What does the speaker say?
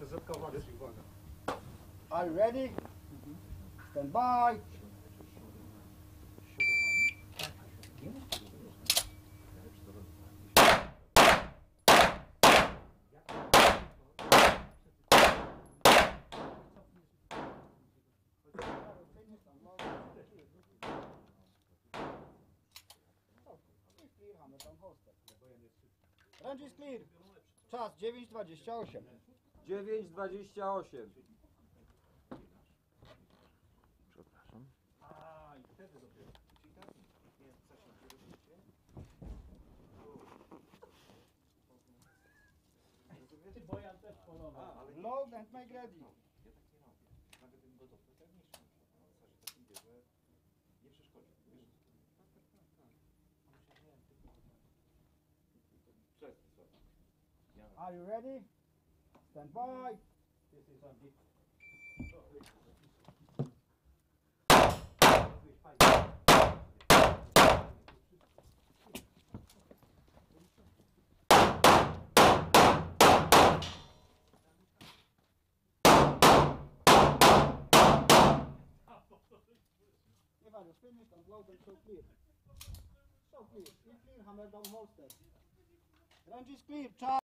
CZ w akcji, uwaga. Are you ready? Stand by. Range is clear. Czas 9.28. 9,28. Load and make ready. Are you ready? Stand by. Ivan, it's finished and load and so clear. So clear. Clear, hammer down holster. Range is clear. Charge.